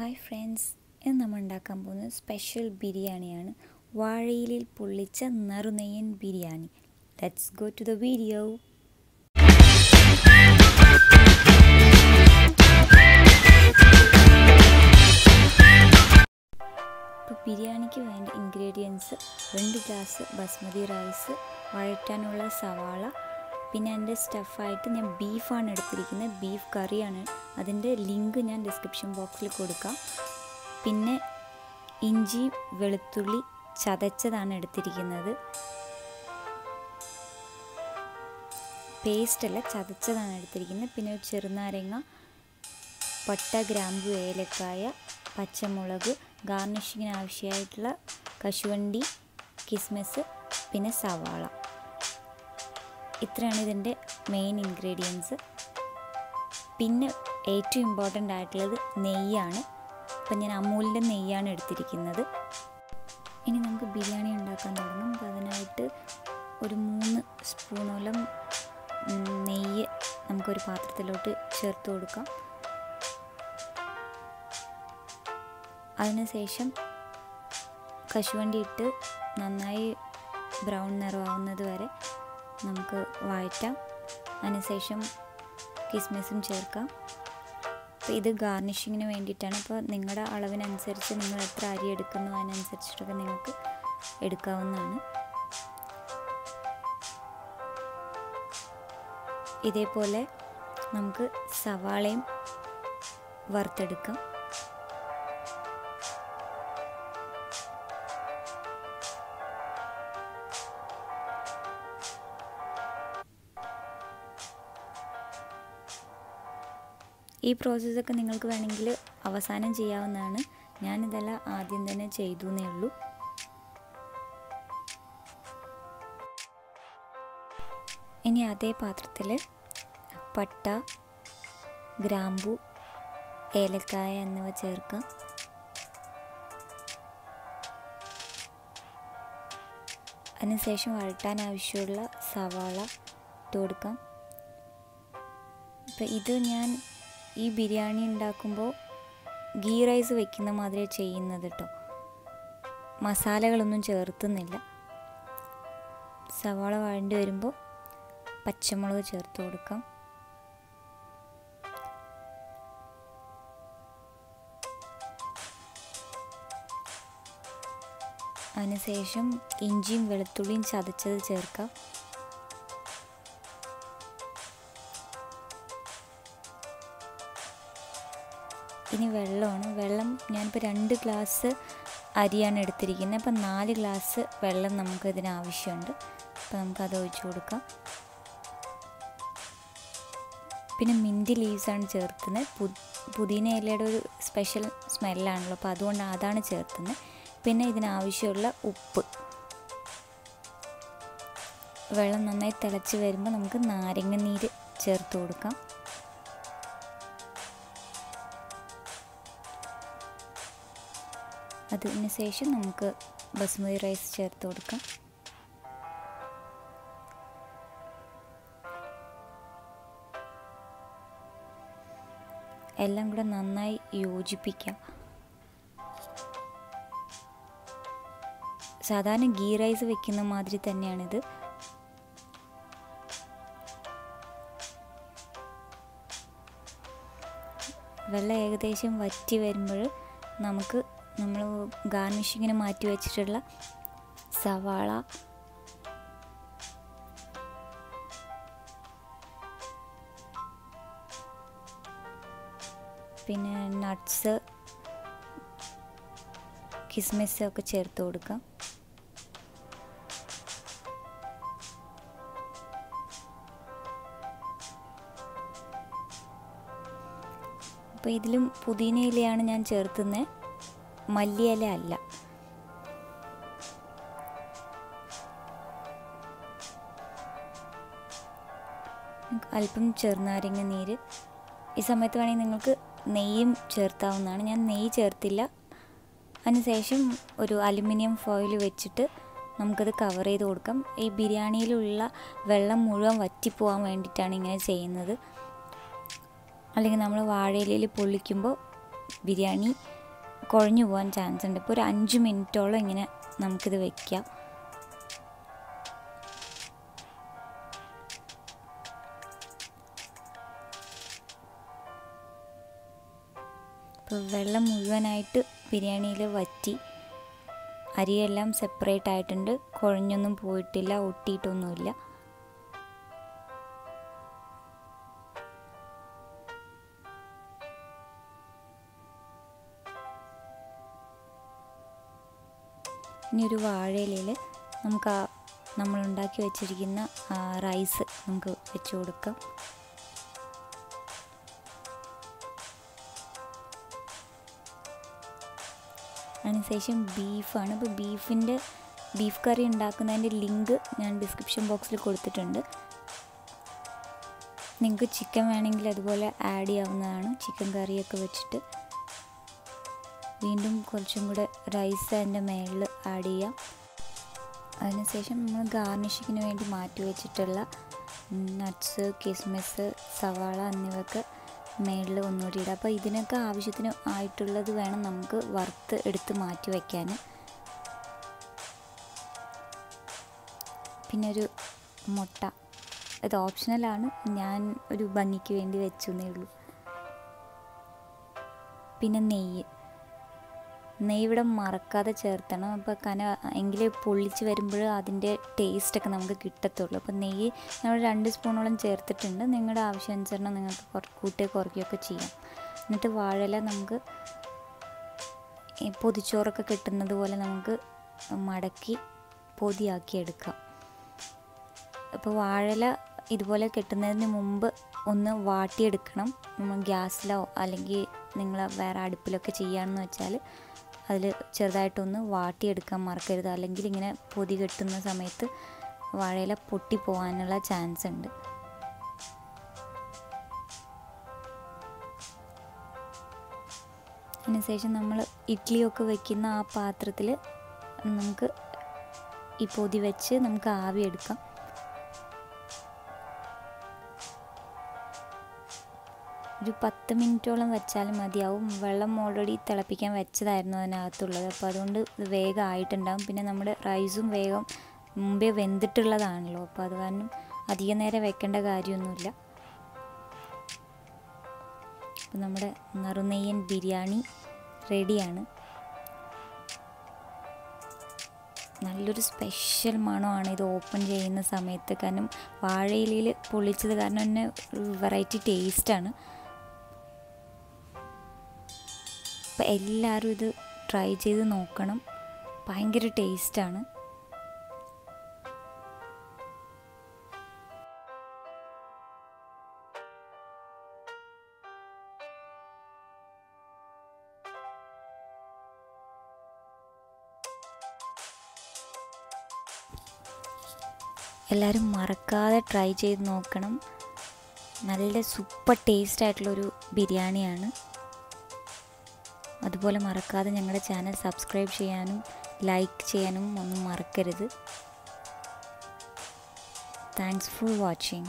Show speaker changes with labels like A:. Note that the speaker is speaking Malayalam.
A: ഹായ് ഫ്രണ്ട്സ് ഇന്ന് നമ്മൾ ഉണ്ടാക്കാൻ പോകുന്നത് സ്പെഷ്യൽ ബിരിയാണിയാണ്. വാഴയിലിൽ പൊള്ളിച്ച നറുനെയ്യൻ biryani. Let's go to the video ബിരിയാണിക്ക് വേണ്ട ഇൻഗ്രീഡിയൻസ് രണ്ട് ഗ്ലാസ് ബസ്മതി റൈസ് വഴറ്റാനുള്ള സവാള പിന്നെ എന്റെ സ്റ്റഫായിട്ട് ഞാൻ ബീഫാണ് എടുത്തിരിക്കുന്നത്. ബീഫ് കറിയാണ്. അതിന്റെ ലിങ്ക് ഞാൻ ഡിസ്ക്രിപ്ഷൻ ബോക്സിൽ കൊടുക്കാം. പിന്നെ ഇഞ്ചി വെളുത്തുള്ളി ചതച്ചതാണ് എടുത്തിരിക്കുന്നത്. പേസ്റ്റല്ല ചതച്ചതാണ് എടുത്തിരിക്കുന്നത്. പിന്നെ ഒരു ചെറുനാരങ്ങ പട്ട ഗ്രാമ്പു ഏലക്കായ പച്ചമുളക് ഗാർണിഷിങ്ങിന് ആവശ്യമായിട്ടുള്ള കശുവണ്ടി കിസ്മിസ് പിന്നെ സവാള. ഇത്രയാണ് ഇതിന്റെ മെയിൻ ഇൻഗ്രീഡിയൻസ് പിന്നെ ഏറ്റവും ഇമ്പോർട്ടന്റ് ആയിട്ടുള്ളത് നെയ്യാണ്. അപ്പം ഞാൻ അമൂലിന്റെ നെയ്യാണ് എടുത്തിരിക്കുന്നത്. ഇനി നമുക്ക് ബിരിയാണി ഉണ്ടാക്കാൻ തുടങ്ങും. അപ്പോൾ അതിനായിട്ട് ഒരു മൂന്ന് സ്പൂണോളം നെയ്യ് നമുക്കൊരു പാത്രത്തിലോട്ട് ചേർത്ത് കൊടുക്കാം. അതിനുശേഷം കശുവണ്ടി ഇട്ട് നന്നായി ബ്രൗൺ നിറമാവുന്നത് വരെ നമുക്ക് വഴറ്റാം അതിനുശേഷം കിസ്മിസും ചേർക്കാം. അപ്പോൾ ഇത് ഗാർണിഷിങ്ങിന് വേണ്ടിയിട്ടാണ്. അപ്പോൾ നിങ്ങളുടെ അളവിനനുസരിച്ച് നിങ്ങൾ എത്ര അരി എടുക്കുന്നു അതിനനുസരിച്ചിട്ടൊക്കെ നിങ്ങൾക്ക് എടുക്കാവുന്നതാണ്. ഇതേപോലെ നമുക്ക് സവാളയും വറുത്തെടുക്കാം. ഈ പ്രോസസ്സൊക്കെ നിങ്ങൾക്ക് വേണമെങ്കിൽ അവസാനം ചെയ്യാവുന്നതാണ്. ഞാനിതെല്ലാം ആദ്യം തന്നെ ചെയ്തു എന്നേ ഉള്ളൂ. ഇനി അതേ പാത്രത്തിൽ പട്ട ഗ്രാമ്പു ഏലക്കായ എന്നിവ ചേർക്കാം അതിനുശേഷം വഴട്ടാൻ ആവശ്യമുള്ള സവാള ഇട്ട് കൊടുക്കാം. അപ്പോൾ ഇത് ഞാൻ ഈ ബിരിയാണി ഉണ്ടാക്കുമ്പോൾ ഗീ റൈസ് വെക്കുന്ന മാതിരി ചെയ്യുന്നത് കേട്ടോ മസാലകളൊന്നും ചേർത്തുന്നില്ല. സവാള വഴണ്ടി വരുമ്പോൾ പച്ചമുളക് ചേർത്ത് കൊടുക്കാം. അതിനുശേഷം ഇഞ്ചിയും വെളുത്തുള്ളിയും ചതച്ചത് ചേർക്കാം. ഇനി വെള്ളമാണ്. വെള്ളം ഞാനിപ്പോൾ രണ്ട് ഗ്ലാസ് അരിയാണ് എടുത്തിരിക്കുന്നത്. അപ്പം നാല് ഗ്ലാസ് വെള്ളം നമുക്ക് ഇതിന് ആവശ്യമുണ്ട്. അപ്പം നമുക്കത് ഒഴിച്ചു കൊടുക്കാം. പിന്നെ മിന്റ് ലീവ്സാണ് ചേർക്കുന്നത്. പുതിന ഇലയുടെ ഒരു സ്പെഷ്യൽ സ്മെല്ലാണല്ലോ അപ്പോൾ അതുകൊണ്ട് അതാണ് ചേർക്കുന്നത്. പിന്നെ ഇതിനാവശ്യമുള്ള ഉപ്പ്. വെള്ളം നന്നായി തിളച്ച് വരുമ്പോൾ നമുക്ക് നാരങ്ങ നീര് ചേർത്ത് കൊടുക്കാം. അതിന് ശേഷം നമുക്ക് ബസ്മതി റൈസ് ചേർത്ത് കൊടുക്കാം. എല്ലാം കൂടെ നന്നായി യോജിപ്പിക്കാം. സാധാരണ ഗീ റൈസ് വെക്കുന്ന മാതിരി തന്നെയാണിത്. വെള്ളം ഏകദേശം വറ്റി വരുമ്പോൾ നമുക്ക് നമ്മൾ ഗാർണിഷിങ്ങിന് മാറ്റി വെച്ചിട്ടുള്ള സവാള. പിന്നെ നട്ട്സ് കിസ്മിസ് ഒക്കെ ചേർത്ത് കൊടുക്കാം. അപ്പോൾ ഇതിലും പുതിന ഇലയാണ് ഞാൻ ചേർക്കുന്നത് മല്ലിയില അല്ല. അല്പം ചെറുനാരങ്ങ നീര്. ഈ സമയത്ത് വേണമെങ്കിൽ നിങ്ങൾക്ക് നെയ്യും ചേർത്താവുന്നതാണ്. ഞാൻ നെയ്യ് ചേർത്തില്ല. അതിനുശേഷം ഒരു അലുമിനിയം ഫോയിൽ വെച്ചിട്ട് നമുക്കത് കവർ ചെയ്ത് കൊടുക്കാം. ഈ ബിരിയാണിയിലുള്ള വെള്ളം മുഴുവൻ വറ്റിപ്പോകാൻ വേണ്ടിയിട്ടാണ് ഇങ്ങനെ ചെയ്യുന്നത്. അല്ലെങ്കിൽ നമ്മൾ വാഴയിലയിൽ പൊള്ളിക്കുമ്പോൾ ബിരിയാണി കുഴഞ്ഞു പോകാൻ ചാൻസ് ഉണ്ട്. ഇപ്പോൾ ഒരു അഞ്ച് മിനിറ്റോളം ഇങ്ങനെ നമുക്കിത് ഇപ്പോൾ വെള്ളം മുഴുവനായിട്ട് ബിരിയാണിയിൽ വറ്റി. അരിയെല്ലാം സെപ്പറേറ്റ് ആയിട്ടുണ്ട്. കുഴഞ്ഞൊന്നും പോയിട്ടില്ല ഒട്ടിയിട്ടൊന്നുമില്ല. ഇനി ഒരു വാഴയിലയിൽ നമുക്ക് ആ നമ്മൾ ഉണ്ടാക്കി വെച്ചിരിക്കുന്ന റൈസ് നമുക്ക് വെച്ച് കൊടുക്കാം. അതിനുശേഷം ബീഫാണ്. അപ്പോൾ ബീഫിന്റെ ബീഫ് കറി ഉണ്ടാക്കുന്നതിന്റെ ലിങ്ക് ഞാൻ ഡിസ്ക്രിപ്ഷൻ ബോക്സിൽ കൊടുത്തിട്ടുണ്ട്. നിങ്ങൾക്ക് ചിക്കൻ വേണമെങ്കിൽ അതുപോലെ ആഡ് ചെയ്യാവുന്നതാണ്. ചിക്കൻ കറിയൊക്കെ വെച്ചിട്ട്. വീണ്ടും കുറച്ചും കൂടെ റൈസ് അതിന്റെ മേളിൽ ആഡ് ചെയ്യാം. അതിനുശേഷം നമ്മൾ ഗാർണിഷിങ്ങിന് വേണ്ടി മാറ്റി വെച്ചിട്ടുള്ള നട്ട്സ് കിസ്മിസ് സവാള എന്നിവയൊക്കെ മേളിൽ ഒന്നുകൂടി ഇടാം. അപ്പോൾ ഇതിനൊക്കെ ആവശ്യത്തിന് ആയിട്ടുള്ളത് വേണം നമുക്ക് വറുത്ത് എടുത്ത് മാറ്റി വയ്ക്കാൻ പിന്നെ ഒരു മുട്ട. ഇത് ഓപ്ഷണലാണ് ഞാൻ ഒരു ഭംഗിക്ക് വേണ്ടി വെച്ചു എന്നേ ഉള്ളൂ. പിന്നെ നെയ്യ്. നെയ്യ് ഇവിടെ മറക്കാതെ ചേർത്തണം. അപ്പോൾ കന എങ്കിൽ പൊള്ളിച്ച് വരുമ്പോൾ അതിന്റെ ടേസ്റ്റൊക്കെ നമുക്ക് കിട്ടത്തുള്ളൂ. അപ്പോൾ നെയ്യ് നമ്മൾ രണ്ട് സ്പൂണോളം ചേർത്തിട്ടുണ്ട്. നിങ്ങളുടെ ആവശ്യാനുസരണം നിങ്ങൾക്ക് കൂട്ടി കുറയ്ക്കുകയൊക്കെ ചെയ്യാം. എന്നിട്ട് വാഴല നമുക്ക് പൊതിച്ചോറൊക്കെ കിട്ടുന്നത് പോലെ നമുക്ക് മടക്കി പൊതിയാക്കി എടുക്കാം അപ്പോൾ വാഴല ഇതുപോലെ കിട്ടുന്നതിന് മുമ്പ് ഒന്ന് വാട്ടിയെടുക്കണം. ഗ്യാസിലോ അല്ലെങ്കിൽ നിങ്ങൾ വേറെ അടുപ്പിലൊക്കെ ചെയ്യുകയാണെന്ന് വെച്ചാൽ അതിൽ ചെറുതായിട്ടൊന്ന് വാട്ടിയെടുക്കാൻ മറക്കരുത്. അല്ലെങ്കിൽ ഇങ്ങനെ പൊതി കെട്ടുന്ന സമയത്ത് വാഴയില പൊട്ടിപ്പോവാനുള്ള ചാൻസ് ഉണ്ട്. അതിനുശേഷം നമ്മൾ ഇഡ്ഡലിയൊക്കെ വെക്കുന്ന ആ പാത്രത്തിൽ നമുക്ക് ഈ പൊതി വെച്ച് നമുക്ക് ആവി ഒരു പത്ത് മിനിറ്റോളം വെച്ചാൽ മതിയാവും. വെള്ളം ഓൾറെഡി തിളപ്പിക്കാൻ വെച്ചതായിരുന്നു അതിനകത്തുള്ളത്. അപ്പോൾ അതുകൊണ്ട് വേഗം ആയിട്ടുണ്ടാകും പിന്നെ നമ്മുടെ റൈസും വേഗം മുമ്പേ വെന്തിട്ടുള്ളതാണല്ലോ. അപ്പോൾ അത് കാരണം അധികം നേരം വെക്കേണ്ട കാര്യമൊന്നുമില്ല. അപ്പോൾ നമ്മുടെ നറുനെയ്യൻ ബിരിയാണി റെഡിയാണ്. നല്ലൊരു സ്പെഷ്യൽ മണമാണ് ഇത് ഓപ്പൺ ചെയ്യുന്ന സമയത്ത്. കാരണം വാഴയിലയിൽ പൊള്ളിച്ചത് കാരണം തന്നെ വെറൈറ്റി ടേസ്റ്റാണ് അപ്പോൾ എല്ലാവരും ഇത് ട്രൈ ചെയ്ത് നോക്കണം. ഭയങ്കര ടേസ്റ്റാണ് എല്ലാവരും മറക്കാതെ ട്രൈ ചെയ്ത് നോക്കണം. നല്ല സൂപ്പർ ടേസ്റ്റ് ആയിട്ടുള്ളൊരു ബിരിയാണിയാണ്. അതുപോലെ മറക്കാതെ ഞങ്ങളുടെ ചാനൽ സബ്സ്ക്രൈബ് ചെയ്യാനും ലൈക്ക് ചെയ്യാനും ഒന്നും മറക്കരുത്. Thanks for watching.